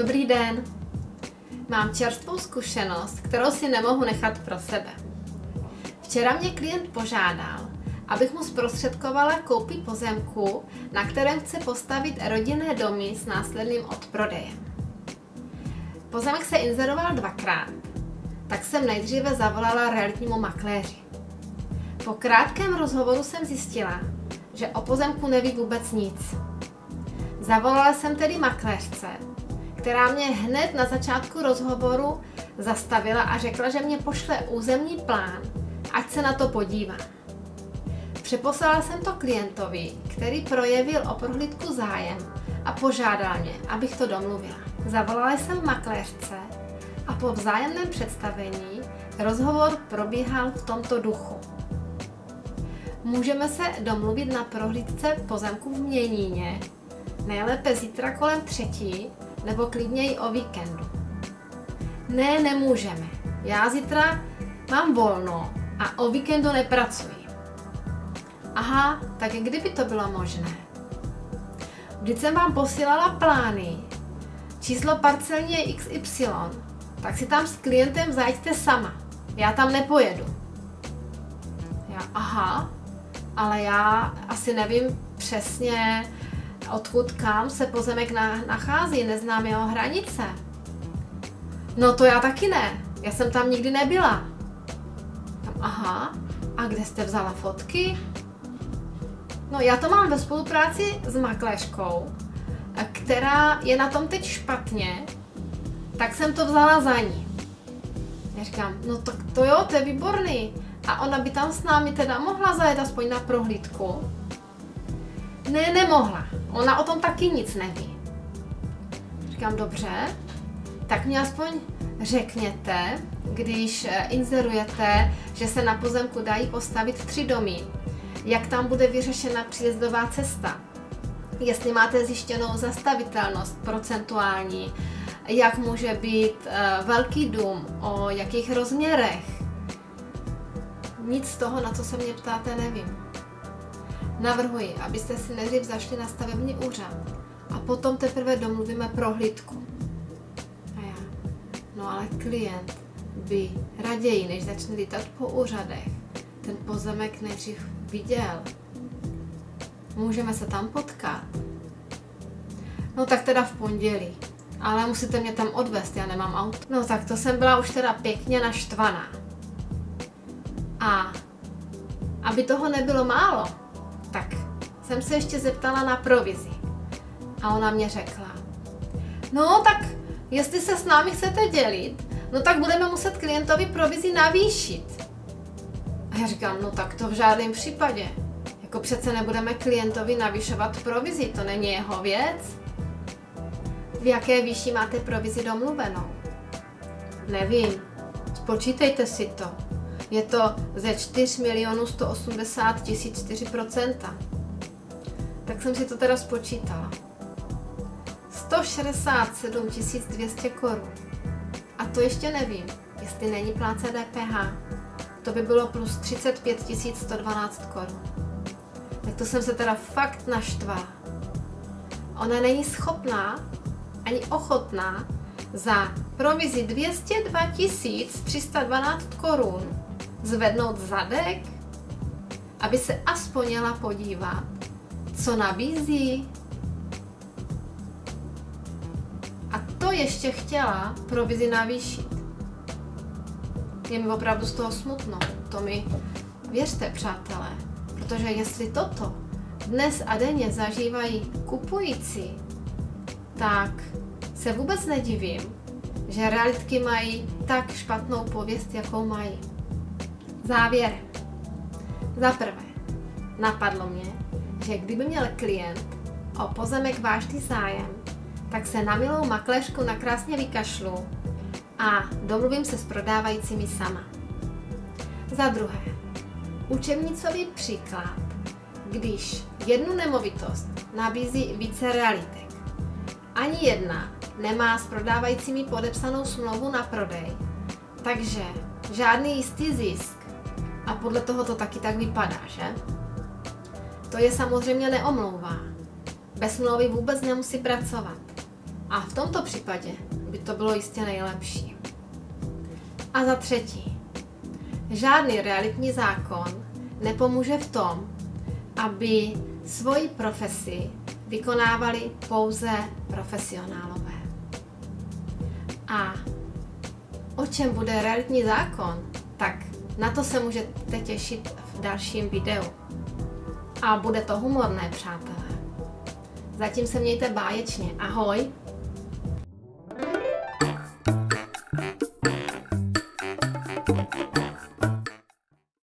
Dobrý den. Mám čerstvou zkušenost, kterou si nemohu nechat pro sebe. Včera mě klient požádal, abych mu zprostředkovala koupí pozemku, na kterém chce postavit rodinné domy s následným odprodejem. Pozemek se inzeroval dvakrát, tak jsem nejdříve zavolala realitnímu makléři. Po krátkém rozhovoru jsem zjistila, že o pozemku neví vůbec nic. Zavolala jsem tedy makléřce, která mě hned na začátku rozhovoru zastavila a řekla, že mě pošle územní plán, ať se na to podívá. Přeposlala jsem to klientovi, který projevil o prohlídku zájem a požádal mě, abych to domluvila. Zavolala jsem makléřce a po vzájemném představení rozhovor probíhal v tomto duchu. Můžeme se domluvit na prohlídce pozemku v Měníně, nejlépe zítra kolem třetí, nebo klidně i o víkendu. Ne, nemůžeme. Já zítra mám volno a o víkendu nepracuji. Aha, tak kdyby to bylo možné? Vždyť jsem vám posílala plány. Číslo parcelní XY, tak si tam s klientem zajďte sama. Já tam nepojedu. Já, aha, ale já asi nevím přesně, odkud kam se pozemek na, nachází, neznám jeho hranice. No to já taky ne, já jsem tam nikdy nebyla. Tam, aha, a kde jste vzala fotky? No já to mám ve spolupráci s makléřkou, která je na tom teď špatně, tak jsem to vzala za ní. Já říkám, no to, to jo, to je výborný. A ona by tam s námi teda mohla zajet aspoň na prohlídku. Ne, nemohla. Ona o tom taky nic neví. Říkám, dobře, tak mi aspoň řekněte, když eh, inzerujete, že se na pozemku dají postavit tři domy, jak tam bude vyřešena příjezdová cesta, jestli máte zjištěnou zastavitelnost procentuální, jak může být uh, velký dům, o jakých rozměrech. Nic z toho, na co se mě ptáte, nevím. Navrhuji, abyste si nejdřív zašli na stavební úřad a potom teprve domluvíme prohlídku. A já, no ale klient by raději, než začne lítat po úřadech, ten pozemek nejdřív viděl. Můžeme se tam potkat. No tak teda v pondělí. Ale musíte mě tam odvést, já nemám auto. No tak to jsem byla už teda pěkně naštvaná. A aby toho nebylo málo, tak jsem se ještě zeptala na provizi. A ona mě řekla, no tak jestli se s námi chcete dělit, no tak budeme muset klientovi provizi navýšit. A já říkám, no tak to v žádném případě. Jako přece nebudeme klientovi navyšovat provizi, to není jeho věc. V jaké výši máte provizi domluvenou? Nevím. Spočítejte si to. Je to ze 4 milionů 180 tisíc 4% Tak jsem si to teda spočítala. 167 200 korun. A to ještě nevím, jestli není pláce DPH. To by bylo plus 35 112 korun. Tak to jsem se teda fakt naštvala. Ona není schopná ani ochotná za provizi 202 312 korun zvednout zadek, aby se aspoň jela podívat, co nabízí. A to ještě chtěla provizi navýšit. Je mi opravdu z toho smutno. To mi věřte, přátelé. Protože jestli toto dnes a denně zažívají kupující, tak se vůbec nedivím, že realitky mají tak špatnou pověst, jakou mají. Závěrem. Za prvé, napadlo mě, že kdyby měl klient o pozemek vážný zájem, tak se na milou makléřku nakrásně vykašlu a domluvím se s prodávajícími sama. Za druhé, učebnicový příklad, když jednu nemovitost nabízí více realitek. Ani jedna nemá s prodávajícími podepsanou smlouvu na prodej, takže žádný jistý zisk a podle toho to taky tak vypadá, že? To je samozřejmě neomlouvá. Bez smlouvy vůbec nemusí pracovat. A v tomto případě by to bylo jistě nejlepší. A za třetí, žádný realitní zákon nepomůže v tom, aby svoji profesi vykonávali pouze profesionálové. A o čem bude realitní zákon, na to se můžete těšit v dalším videu. A bude to humorné, přátelé. Zatím se mějte báječně. Ahoj!